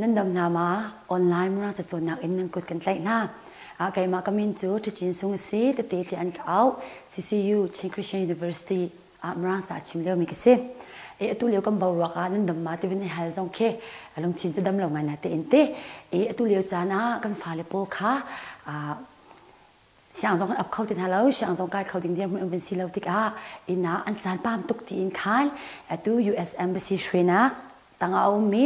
นั่นดำนามาออนไลน์มันจะจนหนักอินนังกดกันไล่หน้าอาไกมาก็มินจูจะจินซุงซีติดที่อันเขาซีซียูชิงคริสเตียนยูนิเวอร์ซิตี้อามันจะชิมเลี้ยวมิกิเซเอตุเลี้ยวกันบ่าวรักนั่นดำมาที่วันนี้ฮัลจงเคลงทินจะดมลงไานะอินเตเอตุเลี้ยวจานะกันฟาเลโปค่ะอ่าช่างซองอับเขาติดฮัลโหลช่างซองกายเขาติดเดียร์มันเป็นซีเลวติกอะอินนะอันจานปามตุกตีอินคานอตุ US Embassy ช่วยนะ tanga au mi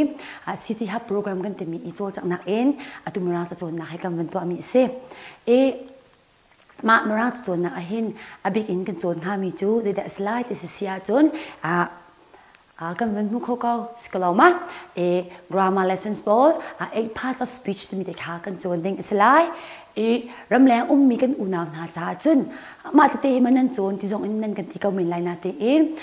a city hub program kan temi i chol chakna en atumura cha chon na hai kan van to ami se e ma murang cha chon na a hin a big in kan chon ha mi chu je da slide is sia chon a a kan van mu kho kau skaloma e grammar lessons ball a eight parts of speech to mi de kha kan chon ding slide i ramlang ummi kan unaw na cha chun ma te te himanan chon ti jong in nan kan ti ka min lai na te in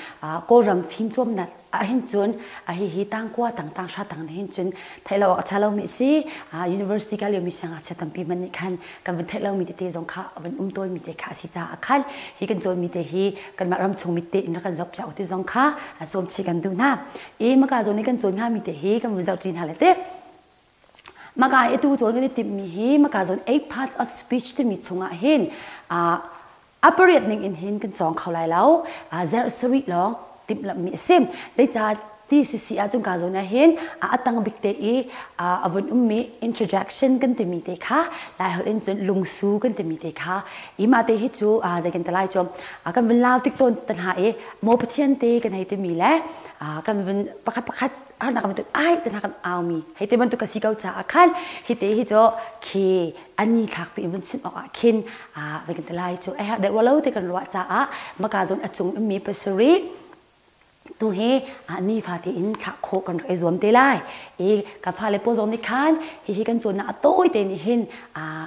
ko ram phim chom na a hin chun a hi hi tang kwa tang tang sha tang hin chun thailo a chalo mi si a university ka le mi sang a cha tam pi man ni khan kan vin thailo mi te te jong kha avan um toy mi te kha si cha a khan hi kan chon mi te hi kan ma ram chung mi te in kan zop ya ti jong kha a som chi kan du na e ma ka jong ni kan chon ha mi te hi kan vu zau tin ha le te maka itu zo ni tip mi hi maka zon eight parts of speech te mi chunga hin. A operate ning in hin kan chong khaulai lau. A zer suri lo tip la mi sim. Zai cha ti si si a chung ka zo na hin, a atang bik te i, a avun um mi introduction kan te mi te kha, lai hol in chun lung su kan te mi te kha. I ma te hi chu, a, zai kan talai chom. A kan vin lau tik ton tan ha e mo pathian te kan hai te mi le. A kan vin pakhat pakhat ar na kami tu ai, tan kan au mi. Hai te man tu ka si kau cha akan hi te hi cho ki ani thak pi vun sim a khin. A ve kan talai chu. A ha de walo te kan wa cha a. Ma ka zon a achung um mi pasuri. ตัวเฮอันนี้ฟาติอินคะโคกันไอ้สวมเตลายเอกะพาเลปอซอนิคันเฮฮิกันซนนาโตเตนิหินอ่า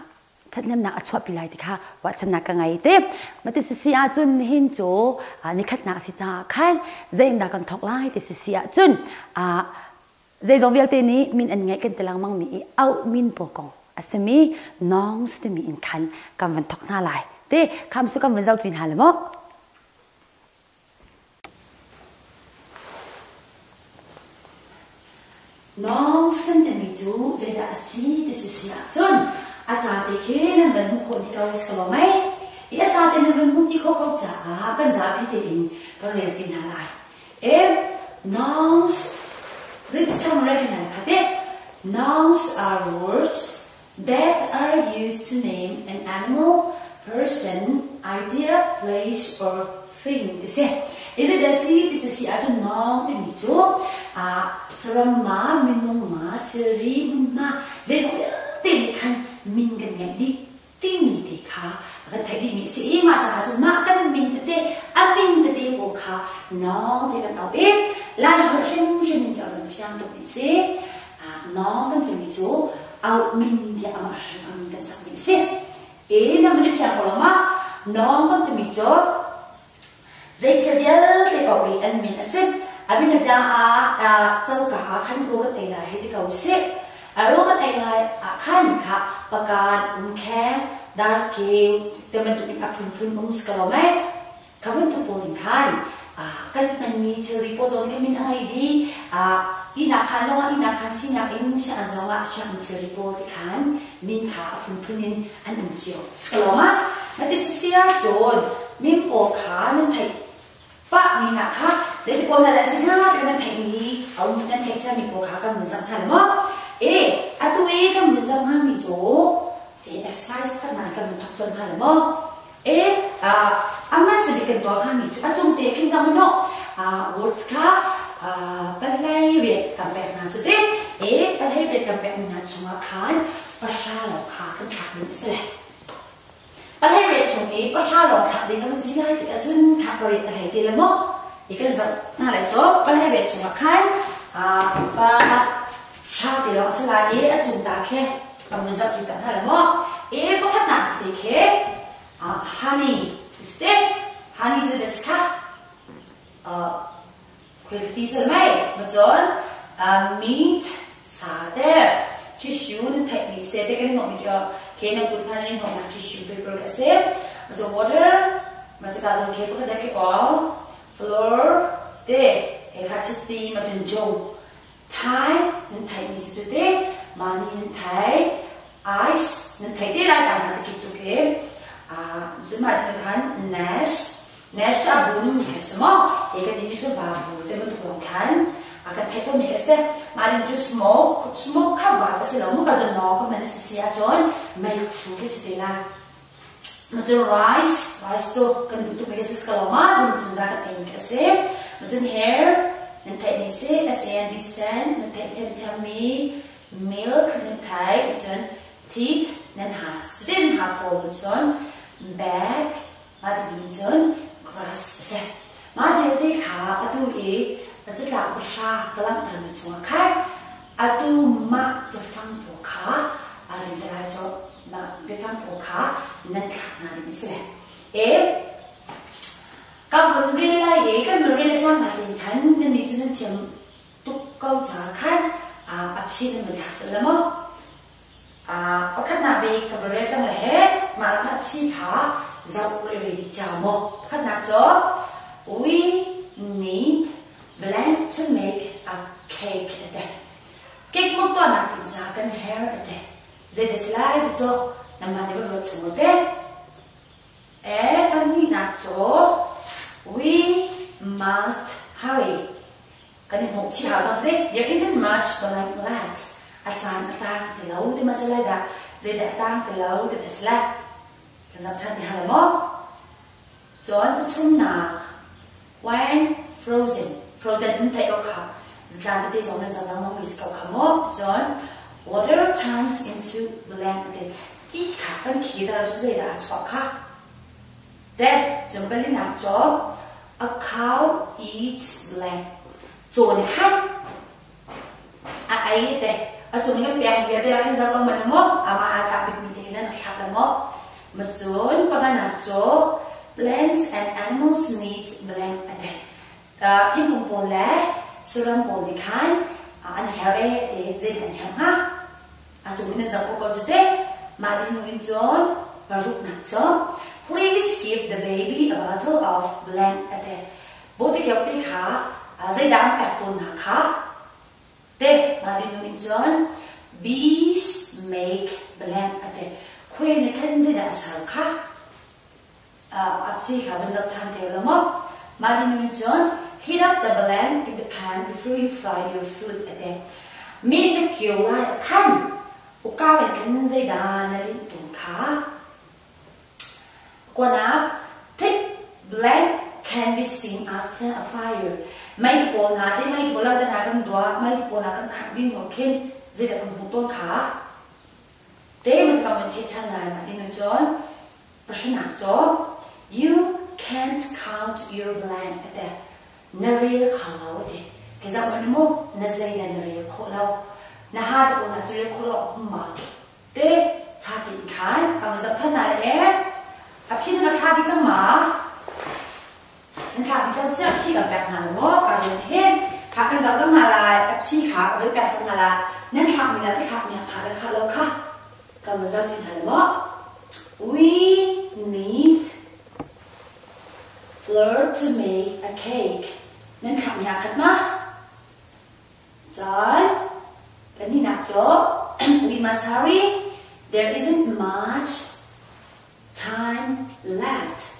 ฉันนํานาอชวปิไลติคะว่าฉันนากะไงเตมะติสิสิอาจุนหินโจอันนี้คัดนาสิจาคันเจงดากันทอกลายติสิสิอาจุนอ่าเจซอวิลเตนี้มินอันไงกันตะลังมังมีเอามินปอกองอะสมีน้องสติมีอินคันกําวันทอกนาลายเตคําสุกําวันเจ้าจินหาเลมอ Non-sentimento, veda asi, this is yatun. Atate kin and then who called it always for me. Yet I didn't even put the cocoza, happens up it in, but let in a lie. Eh, nouns, let's come regular, Kate. Nouns are words that are used to name an animal, person, idea, place, or thing. See? Is it a seed? Is it a seed? I don't know. Then we do. Ah, saram ma, minung ma, chiri ma. Zai zong ten kan min gan ngan di ting mi di ka. Aga thay di mi si i ma cha zu ma kan min te a min te bo ka. No, te kan no be. La yo shen shen ni jiao ren xiang dong ni si. Ah, no, kan ten mi do. Ao min di a ma shi ma min gan sak mi si. E, na mi ni xiang ko lo ma. No, kan ten mi do. zai cha dia te ko bi an min a se abin da a châu cả khăn ro ka te la he ti ka u se อารมณ์อะไรอาขันค่ะประกาศอุ้มแค่ดาร์กิวแต่มันต้องมีอภิพุนอุ้มสกลไหมเขาเป็นตัวโปรลิงขันอ่ากันมันมีเชอรี่โปรโ 爸，你那卡？那你个人在那生活，那那便宜，那那太差，你个人生活那么，哎，阿图伊个人生活哪里住？哎，exercise 个人个人锻炼哈，那么，哎，阿麦是个人多少哈，你住阿中地个人多少度？啊，Words 卡，啊，本来你别讲百拿出的，哎，本来你别讲百拿出拿卡，百啥老卡跟卡没得。cái bắt sao lọ thả đến nó xin hai cái chân thả rồi là hai cái là mốc thì cái giờ na lại số bắt hai về chúng ta khai à ba sao thì lọ sẽ là cái chúng ta khe và mình giờ chúng ta hai là mốc ế bắt thắt nặng thì khe à honey step honey to the sky à quên tí sân mày mà chọn à meat sa đẹp chỉ xíu thì phải bị xe thế cái nó bị cho 걔는 불타는 동안 주시고 빌볼가세 그래서 water 마찬가지로 개포가 될게 all floor 때 같이 때 맞은 종 time는 타임 있을 때 money는 타이 ice는 대대란 단어가 기쁘게 아 무슨 말이든 간 nash nash가 아, 뭐는 믿겠으면 얘가 네 니리소 바보 뭐 때문에 또 간. 아까 대본 얘기했어요. 말은 주 스모크, 스모크하고 아버지 너무 가져 넣어. 그러면 쓰시야 존, 매일 구게 쓰디라. Мөн rice, rice soap гэн дүүтэг байгаас галамаа зэн зүндаг пеник асэ. Мөн hair, нэтэй нисэ, асэ ян дисэн, нэтэй тэн тэмми, milk, нэтэй, мөн teeth, нэн хас. Дэн хапо мөн bag, мад бинжон, grass асэ. Мад хэдэй ка, аду и, мөн лаг бэша, галам тэн мөн цунга кай, аду ма зэ фан бу ка, азэн дэрай чоу. Bekampoka Nankana Nisre. E Kam Nurilla Yeka Nurilla Sangarin Han, the Nizan Chim Tukko Zakar, a Abshin Makasalamo. A Okanabe Kabureta Mahe, Malapshita, Zauri Jamo. Kanajo, we need blend to make a cake. Cake Mokana in Zakan hair a day. De slide cho na ma ne lo chu te e kan ni we must hurry. ha da de there isn't much but like that a chan ta de lo de ma sala da ze da ta de lo de de sla kan sa chan de ha mo John Chung Na when frozen frozen potato cup. Zgada des omen zadamo misko kamo, John. water turns into land. 第一卡分提到了就是一个错卡。对，准备你拿着 a cow eats land。做的汉，啊哎对，啊做那个别别的很少讲的么，啊娃娃咋不明天那吃的么？么准把它拿着 plants and animals need land。啊对，啊听懂不嘞？虽然不的看。啊，你好嘞，诶，这很强哈。Thành hẹo ha à chúng mình dọc cô chú tế mà đi nuôi chốn và rút nặng chốn please give the baby a bottle of blank at the bố tế kéo tế khá à dây đám bạc bồn hạ khá tế mà đi nuôi bees make blank at the khuê này thân dây đã sao khá à áp sĩ khá bên dọc chăn theo lắm á mà đi nuôi chốn Heat up the blank in the pan before you fry your food. At them. Made the kyo la وكعمل كان زي دانالي دونكا gone up thick black can be seen after a fire ไม่ปนหาที่ไม่ปนแล้วแต่หากันดัวไม่ปนหากันขัดดิ้นหัวเข้นจะกับหัวต้นขาเต้มันจะกำมันเช็ดชันไรมาที่นู่นจนประชนักจบ you can't count your blank แต่นเรียกเขาเราเด็กกิจกรรมันมุกนั่นใจนั่นเรียกเขาเรา 나하드 오나 줄레 코로 엄마 때 자기 간 가면서 첫날에 앞피는 타기 정마 타기 정 시험 시가 백나는 거 가면 해 가끔 더 그런 말아 앞시 가 가면 백성 말아 난 타기나 때 타기나 가를 가로 가 가면서 진하는 거 We need flour to make a cake. 는 감약한 마. 짠. Này nạc. We must hurry. There isn't much time left.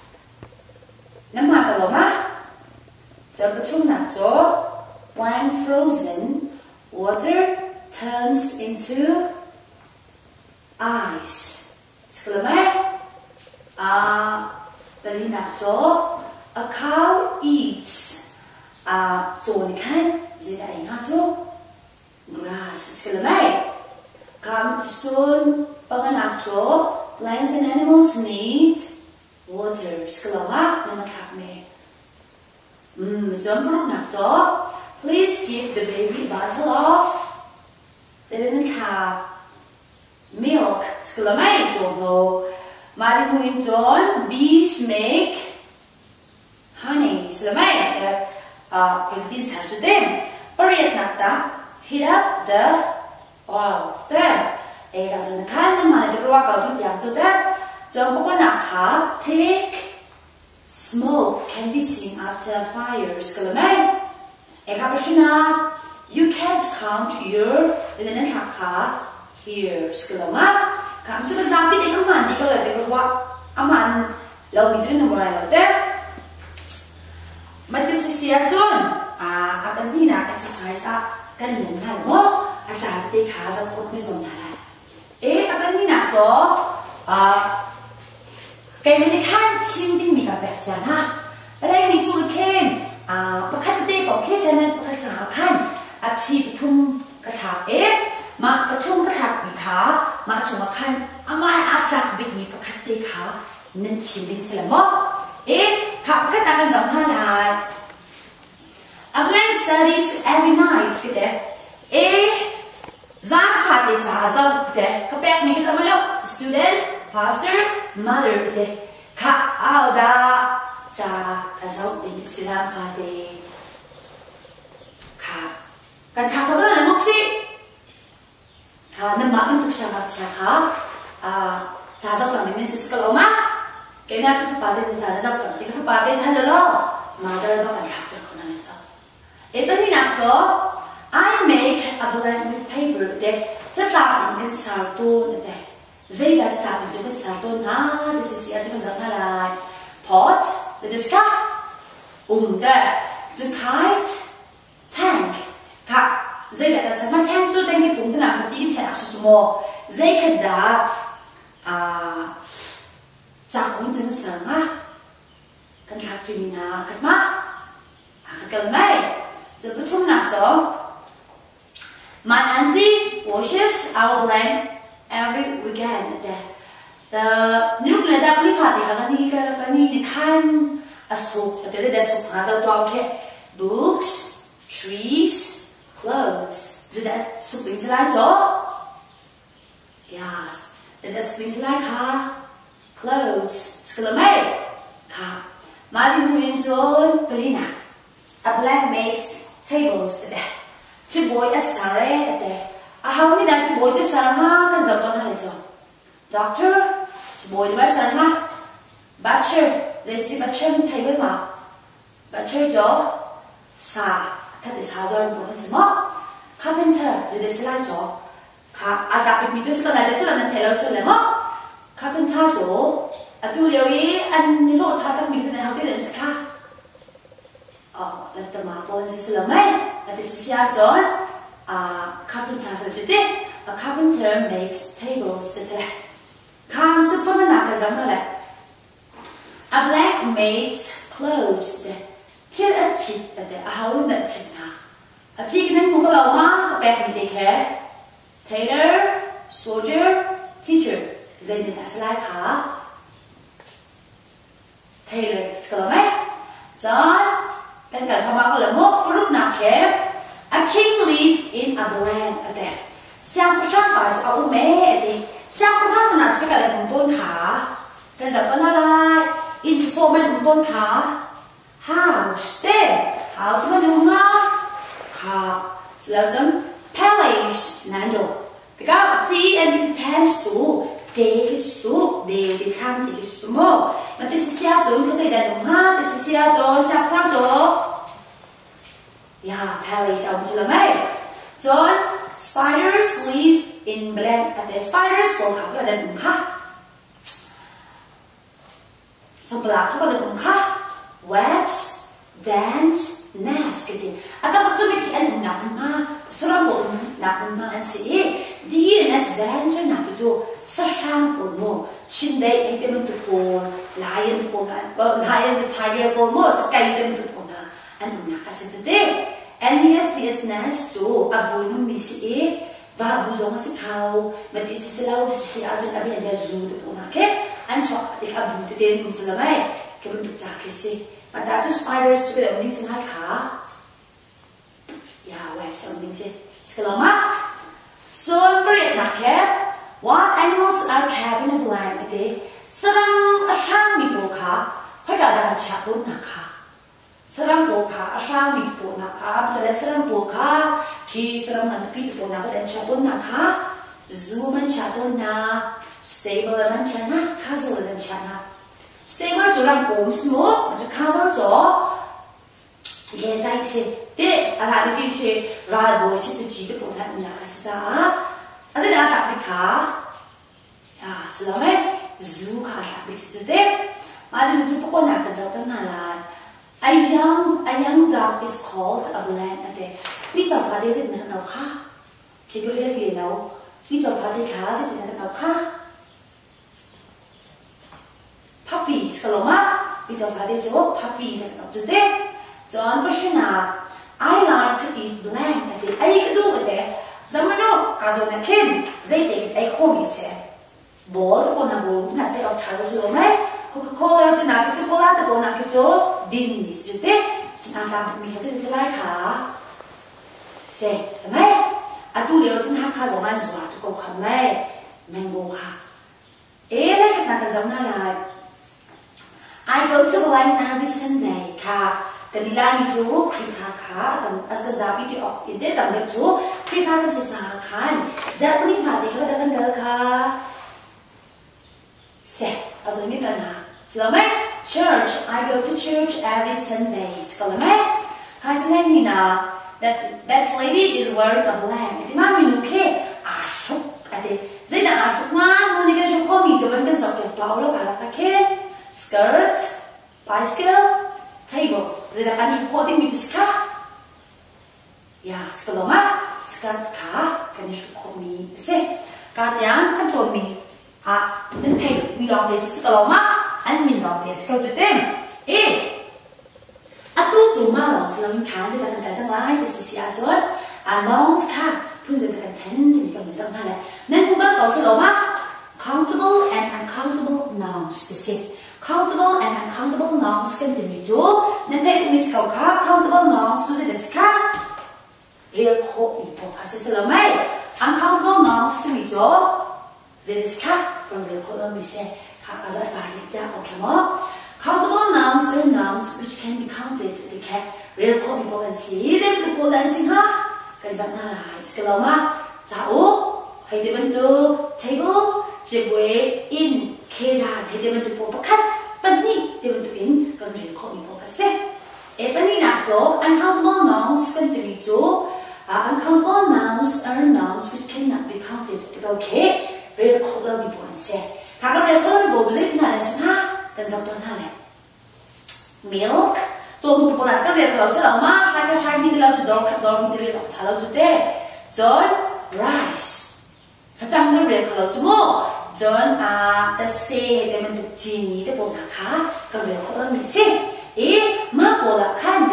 Bật chung nạc chỗ. When frozen, water turns into ice. Sekolah mai? Ah, nak a cow eats à chỗ này khan gì là ảnh hạt chỗ grass mấy cam sun bằng plants and animals need water. Là mẹ um chọn lúc please give the baby bottle of khá milk. Hồ mà đi mua chọn bees make honey. The uh, if this has to them. Oriat nata heat up the oil. There. A work out with yang to that. So coconut thick smoke can be seen after fires. Kalamay. E kapashina you can't count your ha ka here aman di ko la de ko wa aman lo mi zin no ra lo de ma de si sia zon a a kan ni na exercise a kan ni na mo a za de ka za ko mi zon na la e a kan ni na zo a 给你看清定你个白讲哈，本来你做的看啊，不看的对不？看现在是看咋看？อาชีพทุ่มกระถาเอ๊ะมาประชุมกระถาบิขามาชมคันอามาอาจักบิดมีประคัตติขานั่นชิมดินสลมเอ๊ะขับกันกันสองท่านได้ A Again studies every night 그때 A 장하디 자서 그때 그백 미기서 불려 student, pastor, mother 그때 가아다 자서 미기서 장하디 가 그러니까 가서는 혹시 가는 마음 특샤가 자가 아 자석 방에는 스스로마 걔네 스스 바디는 자석 방 걔네 바디 살려러 마더를 받아 답변 거나는 Eliminator, I make a blank with paper that tetap ingin sarto nete. Zai da tetap ingin sarto na desisi aja kan zaman lai. Pot, dedeska, umde, zukait, tank. Ka, zai da sama tank tu tank itu umde nak tadi cakap semua. Zai kada ah zakun jangan sama kan kaki mina kat ma akan kelmai 부통났죠. My auntie washes our plane every weekend. The new plane that we fly, the new the new can asuk, that. new asuk, the new asuk, books, trees, clothes. Is that asuk is like Yes. Is that asuk is car, clothes. Sklemay, car. 말이 무인존, 블리나. A plane makes tables re chi boy a sare te a ha ni da chi boy te sar ha ka zakon ha jo doctor boy ba sar ha butcher le si butcher mi thai ma butcher jo sa ta de sa jo mo ne mo carpenter de de sla jo ka a da pe mi de sa na de sa na te lo so le mo carpenter jo a tu le wi an ni lo cha ta mi de ne ha de ne ska leta ma bon si sila mai, leta si siya jor, carpenter sa jiti, carpenter makes tables desila. Kam super na naka zama le. A black maid's clothes de, til a chit de, a haun a chit na. A pig nen mukul a ma, a pek mi deke, tailor, soldier, teacher, zeni desila ka, tailor, skala mai, John, เป็นการทบากเลยมกรุกหนักแค่ a king live in a land a d e ช่งประชาไปเอาอุ้มแม่ดิช่างประชาขนาดสักอะไรของต้นขาแต่สักก็นอะไร In so นของต้นขา house เต้หาสมันดูงาค่ะแล้วซึ่ palace นั่นดูแต่ก็จี and t แทนสู 这个书那个墙那个书么？那这是写作文课在动哈？这是写作写画作？呀，拍了一下，我们记得没？作文 spiders live in black at the spiders 我考过在动哈？从不拉考过在动哈？webs dance nest 给的，啊，他不准备给俺拿动哈？虽然我拿动哈，但是第一 nest dance 拿不着。sashan polmo chinde ekdem tu ko lion ko ba lion the tiger ko polmo sky item to pona anu nakasitde alias yes nas to abunu misi e ba va buzong si kau mati si selau si si ajun abi ada zu ko na ke an so ik abu te den kum sulamai ke mun tuk chak se ma cha tu spiders to the ning sin ha ka ya web something se ma so for it nakep What animals are having a blind day? Sarang asang mi polka, hoya dan chapun naka. Sarang polka asang mi sarang ki sarang then chapun naka, zoom and chapun na, stable and chana, and chana. Stable durang gom smoke, and castle zo, yen dai se, de, ala ni bi che. אז הנה התעמיקה. 야슬럼에 zuka tapi sudete madin tu pokok nak zatan a young a young dog is called a bland ate bits of hadi sit now. nau kha ke gule ge nau bits of hadi kha sit na nau puppy saloma bits of hadi jo puppy na nau jude john pashina i like to eat bland ate ai ke du ate Zamrlo, kazal nekem, zdaj tekite i homise. Bor, ponagol, na cega čaru zlome, Coca-Cola, ponaki čokolada, ponaki čo, din nisute, sinata mi hazir zelai ka. Se, me, a tu leo zinha, kazo, manzuwa, tuko, kha me, mengo ka. E le ka ta zamna la. I go to Hawaii every Sunday ka. Khi khá khá tầm as the zabi cái sự khá khá giờ cũng đi phạt thì cái đó cái khá sẽ also church, I go to church every Sunday. Kaisanen mina that that lady is wearing a black. Mami nuke ashuk ate. Zina ashuk ma nuni kan shuk komi zaman sok yang paulo kala kake skirt, bicycle, table. zadakan shukodin mi desu ka? Ya, skaloma, skat ka, kane shukomi se. Ka tian kan to mi. A, den te, mi long desu skaloma, an mi long desu ka to tem. E, a tu zu ma long skalom ka zadakan ka zang lai desu si a jol, a long ska, pun zadakan ten, mi ka mi zang ha le. Nen mu ba kao skaloma, countable and uncountable nouns desu. Countable and uncountable nouns can be individual. Nanti tumis kau ka countable nouns sudah desu ka? Il ko ipo kasi selomai. Uncountable nouns to individual. Desu ka? From il ko no mise ka kaza zahirja. Countable nouns are nouns which can be counted. Dike real ko ipo kan si dem tu ko dan sing ha. Kaza na la seloma. The table, Jebwe in kera dedemen tu popo kat pani demen tu in kan je ko mi poka se e pani na zo uncountable nouns kan tu ni zo uncountable nouns are nouns which cannot be counted it okay red color mi bon se ka ka red color mi bo je na le sa kan sa to na le milk zo tu popo na sa red color se la ma sa ka sa ni de la tu dor ka dor ni de la ta la tu de zo rice 他咱们这边可能怎么？간섭돈하래 milk 조금 보고 나서 레스토랑을 엄마 사실 자기들 나도 널 널들이 잘라줄 때전 rice 가장 레스토랑 주고 전 à ta xe để mình được chỉ nhí để bộ nạc khá rồi để khổ mình xe ý mà bộ là khăn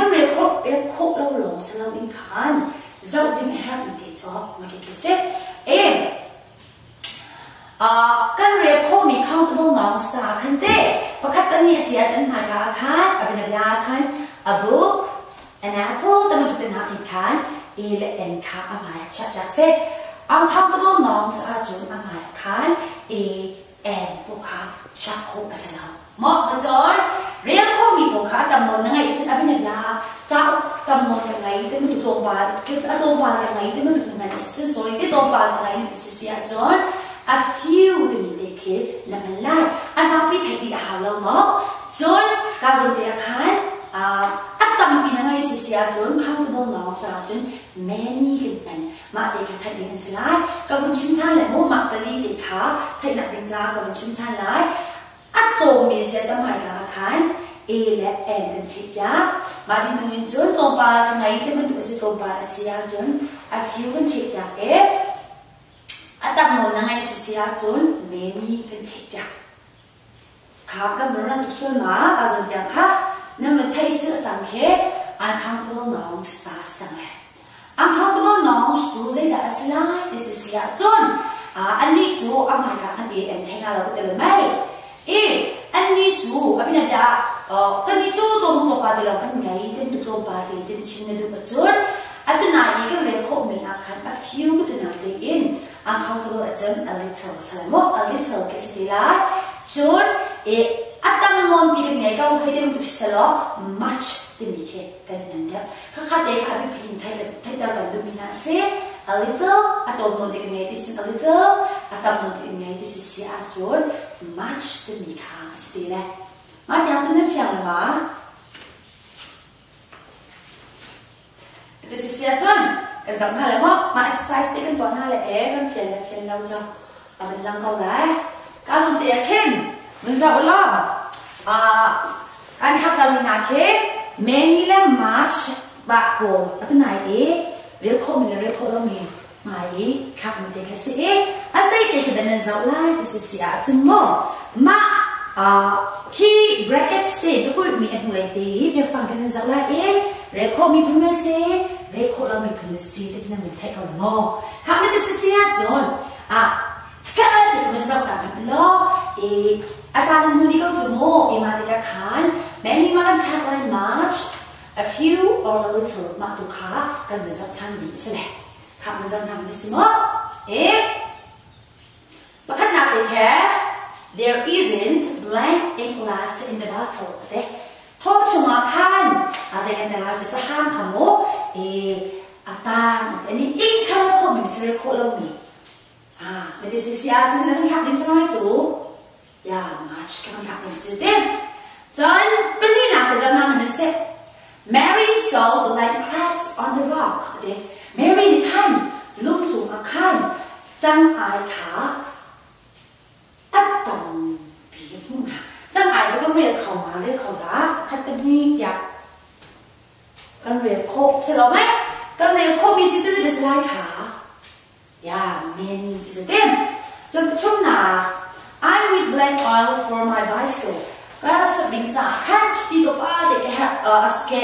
uncomfortable norms are drawn among can, a, and พวกเขาชักคุกเสนอมอบมาจอนเรียกข้อมีพวกเขาตำนนนังไงอิสระเป็นยาเจ้าตำนนยังไงที่มันถูกตัวบาลคือตัวบาลยังไงที่มันถูกนั่นสิ่งส่วนที่ตัวบาลยังไงนี่สิ่งเสียจอน a few ที่มันเด็กนั่นมันไล่อาสาพิธีที่หาเราหมอจอนการจนเดียกันอ่าอัตตมปีนังไงสิ่งเสียจอน countable norms จอน many ขึ้นเป็น mà để cái thầy đến sẽ lại còn con chúng ta lại mua mặc cái đi để thả. Thầy nặng đánh giá còn con chúng ta lại ắt tổ mình sẽ tâm hại cả khán e là em đến sẽ giá. Mà đi nuôi chốn tổ bà ngày này thì mình tụi sẽ tổ bà sẽ giá chốn à chiếu vẫn sẽ giá kế à tâm hồn là ngày sẽ giá chốn mẹ mi, cái sẽ giá. Khá các mình là tụi xuân mà à rồi giá khác. Nên mình thấy sự tăng khế anh thang phương nào xa sáng này uncountable nouns do say that as line this is ya zon ani zu amai ka khabi and thena la utel mai e ani zu abina da kani zu zo mo pa de la kan nai ten to pa de ten chin ne do bazor atna ye ke re kho me na kan a few de na de in uncountable a zon a little so mo a little ke stila zon e atam mon bi ding ngai ka hai ding tu salo match ti mi khe kan nan da ka kha te kha bi pin thai le thai da lan du mi na a little atom mon ding ngai this a little atam mon ding ngai this si a chor match ti mi kha si le ma ti an tu ne fian ba This is the other cần giống hai lại móc mà exercise thì cần toàn hai lại é cần chuyển lại chuyển lâu cho. Và mình làm câu đấy cao dùng tiền kinh mình giàu lo à cái khác đâu đi nào khen many là march bạc bộ cái này ấy real call mình là real call mình mai khác mình để cái gì à sai cái cái này giàu lại cái gì xia chân mò mà à khi bracket state tôi cũng mình lại thì việc phẳng cái này giàu lại ấy real call mình cũng là gì real call mình cũng là gì thế nên mình thấy không mò khác mình cái gì xia John à cái này thì mình giàu cả mình lo อาจารย์มือที่เขาจะโม่เอมาติกาขานแม้มีมากันแค่ไร much a few or a little มาตุขากันเป็นสักชั้นดีสิแหละคำมันจะทำด้วยสิมั้เอ๊ะประคันนับแค่ there isn't blank ink left in the bottle เด้ทบชงอาคารอาจารย์ Ajahnam Hudigo Zumo Imadiga Khan, Menimad Tagline March, a few or a little Matuka, Ganizab a Sele. Kapanzam Namisuma, eh? Bakat Natika, there isn't blank ink left in the bottle. Eh? Talk to my Khan, as I am the largest Khan Kamo, eh? Atan, any ink Kamo, Mr. Kolomi. Ah, but this is the artist in the Captain's too. 야, 마치랑 닦고 있을 때, 전 빨리 나가자 나면 세. Mary saw the light crabs on the rock. 네, Mary 칸, 룸주가 칸, 짱 아이카, 따떤 비문가. 짱 아이가 그럼 왜 거마를 거가 갔더니 야, 그럼 왜 코, 세로마? 그럼 왜코 미시들을 des라이카? 야, 맨 있을 때, 좀 촌나. I need black oil for my bicycle. Kaya sa binsa, catch dito pa, de uh, aske,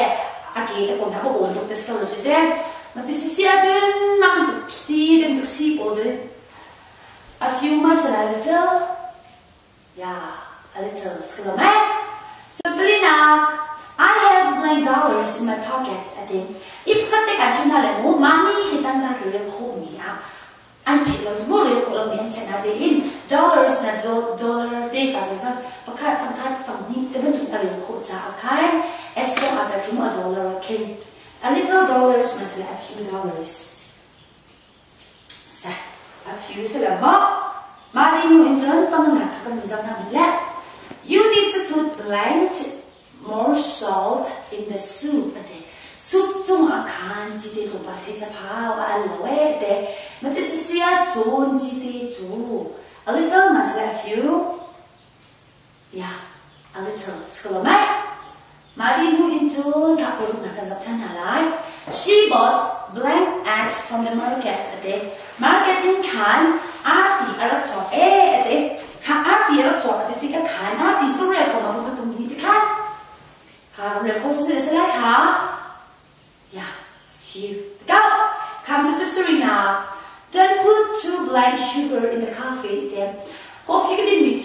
de kung tako on, tuk deska lo jide. Matisisiya dun, mga tuksti, dem tuksi po dun. A few months and a little, yeah, a little, skala mai. So, Belina, I have blank dollars in my pocket, I think. Ipkate ka chunale mo, money kitang ka kire ko niya Until those more ko lang yan sa natin dollars na do, dollar te ka so ka pakat pakat fam ni te ben ta ri ko cha akar es ko aga ki mo dollar kin a little dollars مثلا a few dollars sa a few so la mo ma di mo in jon pa na ka kan zang na la you need to put blank more salt in the soup e te ma te si sia chon chi te chu a little must a few. Yeah a little. School mai Mari who into kapuruk nakazaptan halai she bought blank eggs from the market ate marketing khan arti arak cho e eh, ate kha arti tika khan arti sure ko ma ko tum ni tika ha re ko su se la kha yeah few go comes to the serena Then put two blank sugar in the coffee. Then coffee cái din mit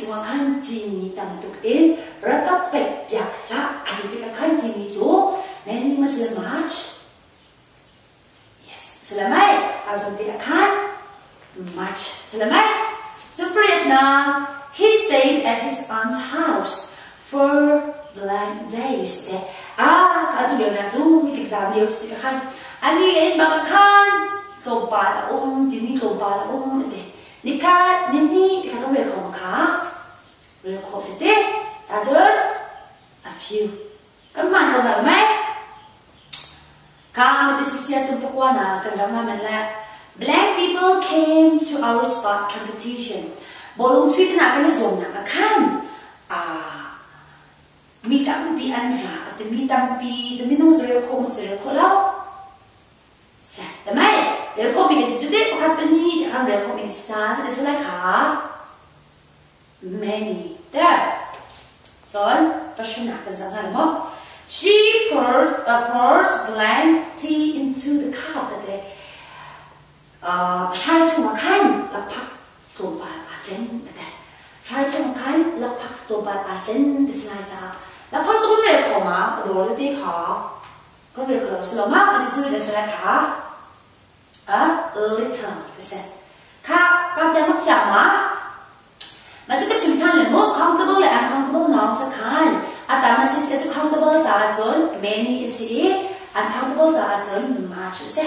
suwa kan chini tam tuk in raka pet jak la adi ka kan chini jo men ni mas. Yes, selamai azon match. Selamai. So Priyat na he stayed at his aunt's house for blank days. Ah, kadu yo na tu mi exam yo stika kan. Ani in mga cans lô bà là ôm thì ni lô bà là ôm để ni ka ni ni velocity, ta a few. Kaman ko dal mai. Kang this is yet to na. Black people came to our spot competition. Bolong tweet na kana zong na kan. Ah. Mi pi anra, at mi pi, the minum zre ko mo zre ko lao. Sa, the mai. The Many there. Son, Rashuna Kazakarma. She poured, a poured blank tea into the cup that Shaichumakan uh, lapak tobat atin. Shaichumakan lapak tobat atin. This night uh, lapak so great, comma, the word they call. Great, so ma, this is the like ha. A little, they said. Ka, ka, ka, ka, ka, Masuk chimthan le mo comfortable le uncomfortable nong sa khan. Atama si se tu comfortable za zon many it. uncomfortable za zon ma chu se.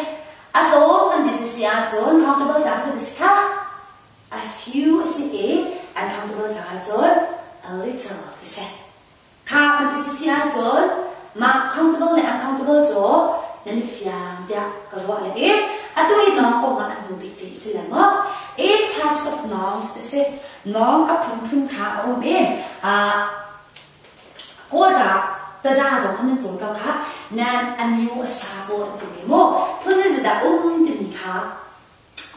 Atlo an disu si a zon comfortable za zon diska. A few is it. uncomfortable za zon a little se. Ka an disu si a zon ma comfortable le uncomfortable zo nen fiang dia ka ro le e. Atu i nong ko ma an nubi ti si le mo. ะตัวน้องก็มาอันดูบิติสิละมั้ง eight types of nouns เสน้องอพุ่งพุ่งขาเอาเองอ่าก็จะแต่ดาจงขันจงกับค่ะนั่นอันยูสาบอันตัวนี้โมเพื่อนจะได้อุ้มติมีค่ะ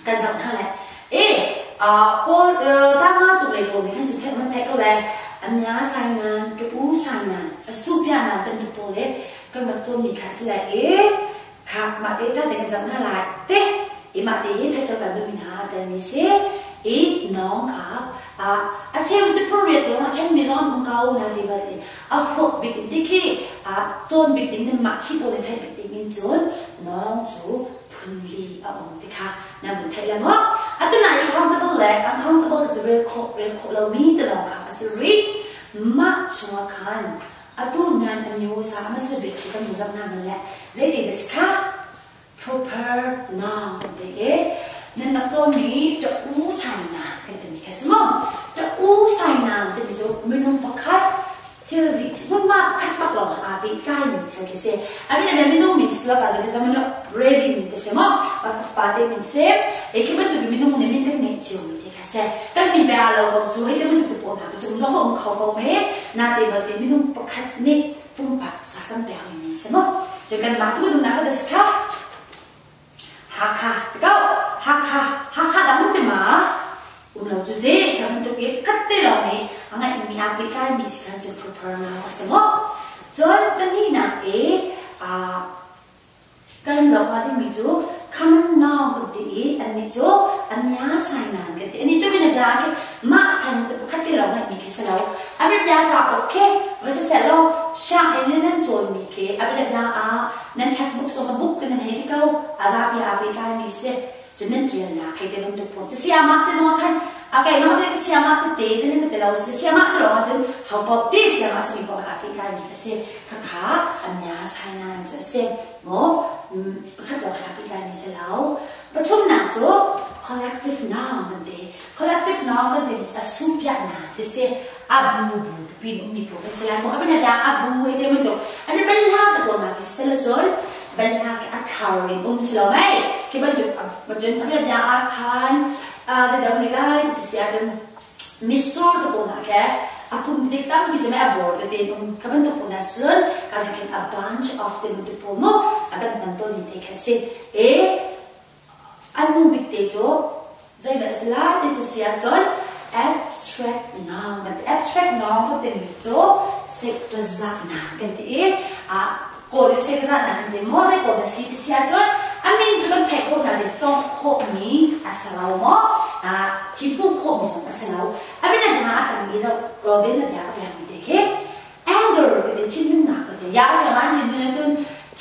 กันจังนั่นแหละเอ๊ะอ่าก็เอ่อตั้งมาจุดเลยพวกนี้ท่านจะแค่มันแท็กก็เลยอันนี้สายงานจุดอู้สายงานสุภาพนันตั้งตัวโพเลยก็มันตัวมีค่ะสิละเอ๊ะค่ะมา เอ๊ะถ้าเด็กจังนั่นแหละเต้ ima te he thai ta lu min ha ta ni se e nong kha a a che mu te pro to na chen mi zon ka u na li ba te a ho bi ti ki a zon bi ti ne ma chi to le thai bi ti min zon nong zu phun li a ong ti kha na bu thai la mo a tu na i comfortable le uncomfortable is real ko real ko lo mi te nong kha as ri ma chua khan a tu nan a myo sa ma se bi ki ta mu zam na ma le zai de des ka proper noun 되게 nanatongi da u saina kan tani kasmo da u saina de bizo minum pakat til di mun ma kat pak lo a bi kai ni se ke se a bi na minum min slo ka de zamano ready ni ke se mo ba ka pa de min se e ke ba tu minum ne min ka ne chi mi de ka se ka min ba lo ko zu he de mun tu po ka so mun zo ko ko ko me na de ba de minum pakat ne pum pak sa kan ba mi se mo 就跟马兔的那个的是卡。haka. Go. Haka. Haka đóng từ mở. Un lâu chút đi, cảm ơn tôi biết cắt tê lọ này. Ông ấy mình áp bị cái mình sẽ chụp proper là hoa sớm hốc. Rồi, tân đi nạp cái, à, cần dấu hoa thì mình giúp. kaman na kutii ani jo anya sainan kati ani jo bina da ke ma tan te pakati lo na mi ke salo abin da ta okay wasa salo sha ani nan jo mi ke abin da a nan textbook so ma book nan hedi ka azabi abi ta ni se jenen jian la ke de bun po si ama te zo kan Okay, no me si ama te te ne te lo se si ama te lo jo how about this si ama si ko ha ke ka ni se ka ka anya sainan jo se mo bringing Hapitani Salao, but some Nato, collective noun and day. Collective noun and day is a soup yak now, they say Abu Boot, being omnipotent, and Salamo, and Abu in the window. And a very loud woman is Salazor, but like a cowardly boom slow, eh? Give a duke, but don't have a da, a can, the double lines, the other Missor the Bonaca. A pumdictum is a board that they don't come into a bunch of them to pull more. Adam tan to ni te ke anh e anu bi te jo đã da sla de si si ajon abstract noun but abstract noun ko te mi jo se to za na ke te a ko se za na de mo ze ko si si ajon amin juga pek ko na de tong ko mi asalaw mo a ki pu ko mi son asalaw amin na na ata mi zo ko be na ya ka mi de ke anger ke de chin na ko de ya sa man chin na tun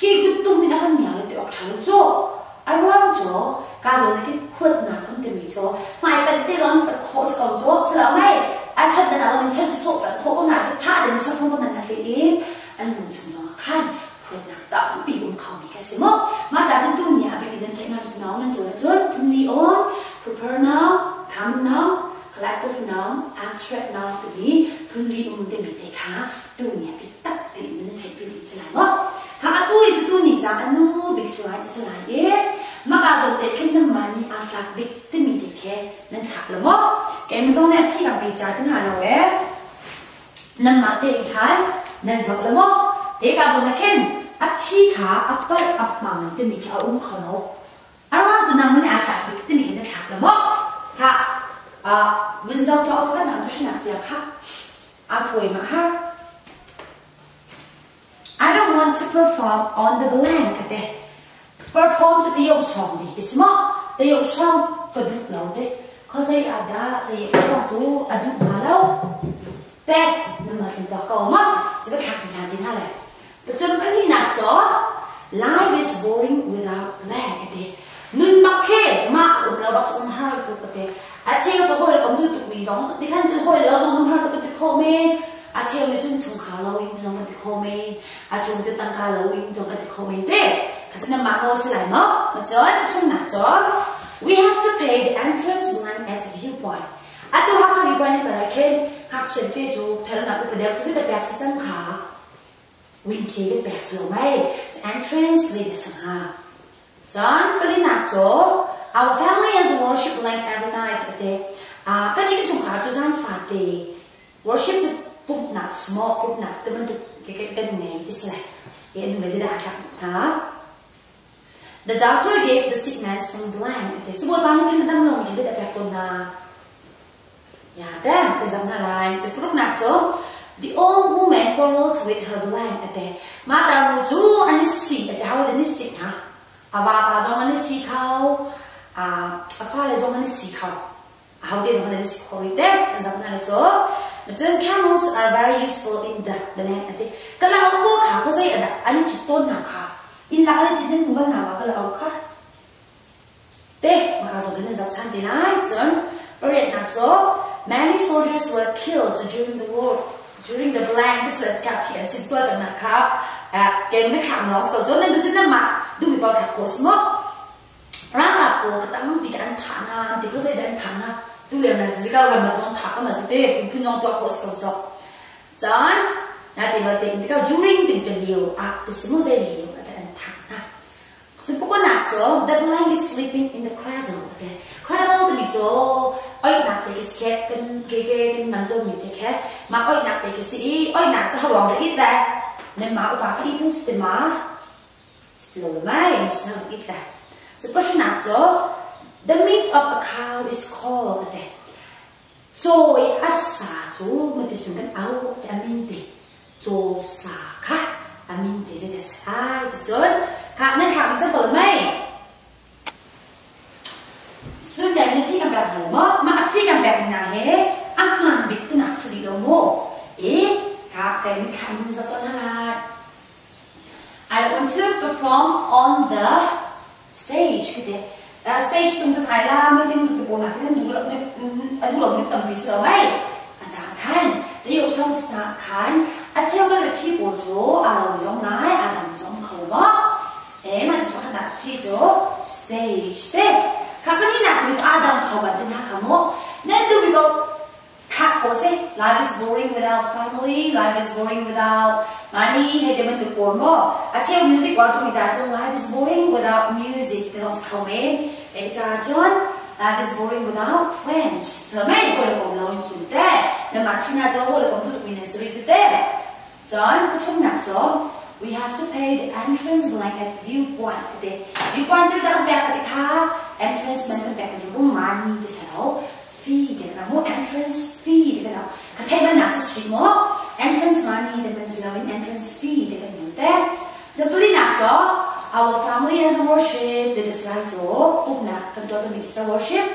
ki gutum mina han nya le ok thang cho arwang cho ka zo ne ki khut na kan te mi cho mai pa te zon sa khos ko cho sa mai a chat na lo ni chat so pa ko ko na chat cha de ni chat ko na na le e an mu chung zo khan khut na ta bi um khaw mi ka se mo ma ta kan tu nya bi den ke nam sna on cho cho ni on prepare now come now collective noun, abstract noun ตัวนี้พื้นที่อุ้มเต็มไปเลยค่ะตัวเนี้ยติดตัดติดมันในไทยเป็นอิสระว่า เนาะอารมณ์ตัวนั้นมันอาจจะบิ๊กที่มีแค่นั่นถักหรือมั้งค่ะอ่าวินเซลตัวอัพกันนั่นก็ช่วยนักเดียวค่ะอาฟวยมาฮะ I don't want to perform on the blank. Perform the yok song di. Isma the yok song ka duk lau de khosai ada the yok song tu adu ma lau te na ma tin ta ko ma chỉ có khác chỉ lại bây giờ cái gì nạt life is boring without blank ate nun bakhe ma um la bak um har tu ate a che ko hol kom du tu mi zong ni kan tu hol lo zong um har tu te ko me a che mi chun chung kha lo in zong te ko me a chung te tang kha lo in zong te ko me te ka sa ma ko si lai mo ma chon chung na chon we have to pay the entrance one at the viewpoint a tu ha kha viewpoint ka la khen khak chen te ju thel na ko pe de ku si te pyak si chang kha win chi le so mai entrance le de sang ha John our family has worship like every night. at the cho rằng phạt thì worship bút nào small bút nào tức là cái cái cái này cái xe này cái đường ha? The doctor gave the sick man some blank thì sẽ bút bao nhiêu cái đường này thì Ya, đặt kita con nào nhà đem cái dòng the old woman followed with her blank thì mata ta muốn chú anh sĩ thì ha? À và ta cho anh sĩ khâu à à pha lại cho anh sĩ khâu hầu để cho anh sĩ Button camels are very useful in the blank ati. Kalau aku kah kau saya ada alu citon nak kah. In lah alu citon bukan nama kalau aku kah. Teh makasih kena zat cantik lah. Button period nak so many soldiers were killed during the war during the blanks that got here. Cip suat nak kah. Game nak kah lost kau. Jadi button nama tu bipol kah kosmo. Rangkap kau ketemu bidan tangan, tikus saya dan tangan. tu le na zi ka wan na zong ta ka na zi te pun pun zong to ko sko zo zan na te ba te ni ka during the the leo a the simo ze leo ka ta ta na so po ko na zo the lamb is sleeping in the cradle the cradle thì zo oi na te is cái ken cái ke ken nam to mi te ke ma oi na te ke si oi na ta wa de it that nên mà ba khi cũng sẽ mà sẽ lâu mai sẽ ít lại rồi bớt nào rồi The meat of a cow is called So assa zo mate sungan au te aminte. Zo sa ka aminte se des ai. Ka nan ka se bol mai. Sun dan ne ti kan ba mo ma ap ti ba na he. A man bit na sri do mo. E ka ka ni kan ni. I want to perform on the stage. Good. stage tum tum ai la mai tem tum ko la tem du lo ne du lo ne tam bi so mai a cha than de yo som sa khan a che ba le phi bo zo a lo zo nai a dam zo ko ba e ma so kha da phi zo stage te ka ba ni na ku a dam ko ba de na ka mo ne du bi bo course, life is boring without family, life is boring without money, hay 되면 듣고 뭐 아침 music 월동이 life is boring without music. 그래서 처음에 액자전 life is boring without friends. So, 처음에 이걸 공부하는 줄때 마치나죠 이걸 공부도 미네스리 줄때전 충나죠 we have to pay the entrance blank at viewpoint. 그때 viewpoint을 따로 빼야 다 entrance 만큼 the 많이 비싸요 4, genau, Entrance 4, genau. Kathay nachts mo, entrance money, the man's entrance fee, the man there. Jatuli nacho, our family has worship, the slide to, pugna, kanto to mikisa worship,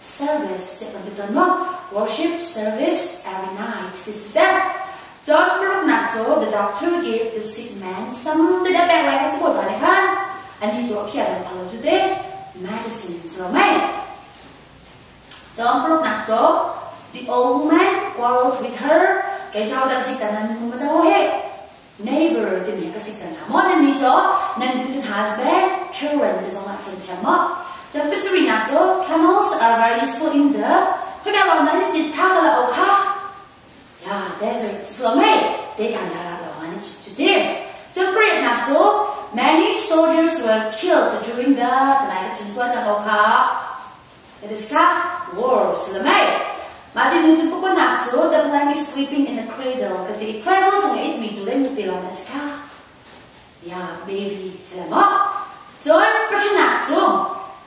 service, the worship, service, every night, this is that. John the doctor gave the sick man some, the back like a support, and he to appear and follow today, medicine, so. Lúc nạp the old woman quarreled with her. Cháu đang xịt tàn hắn mà sao hết neighbor tàn hắn mà nên đi cho nên due to husband children mà cho biết sự nạp cho camels are very useful in the cái nào làm nên xịt thang là ok yeah desert chút chút đi cho biết nạp cho many soldiers were killed during the chúng tôi It is ka war silamay. Mati nusu po na so the plan is sleeping in the cradle. Kati cradle tong it mi jule mu tila na ska. Yeah, baby silama. So person na so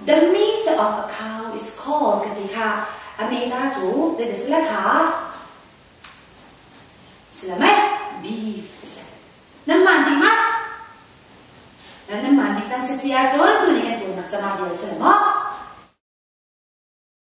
the meat of a cow is called kati ka amela jo the sila ka silamay beef. Naman di ma. Naman di chang siya tu kan jo nak sama dia silama.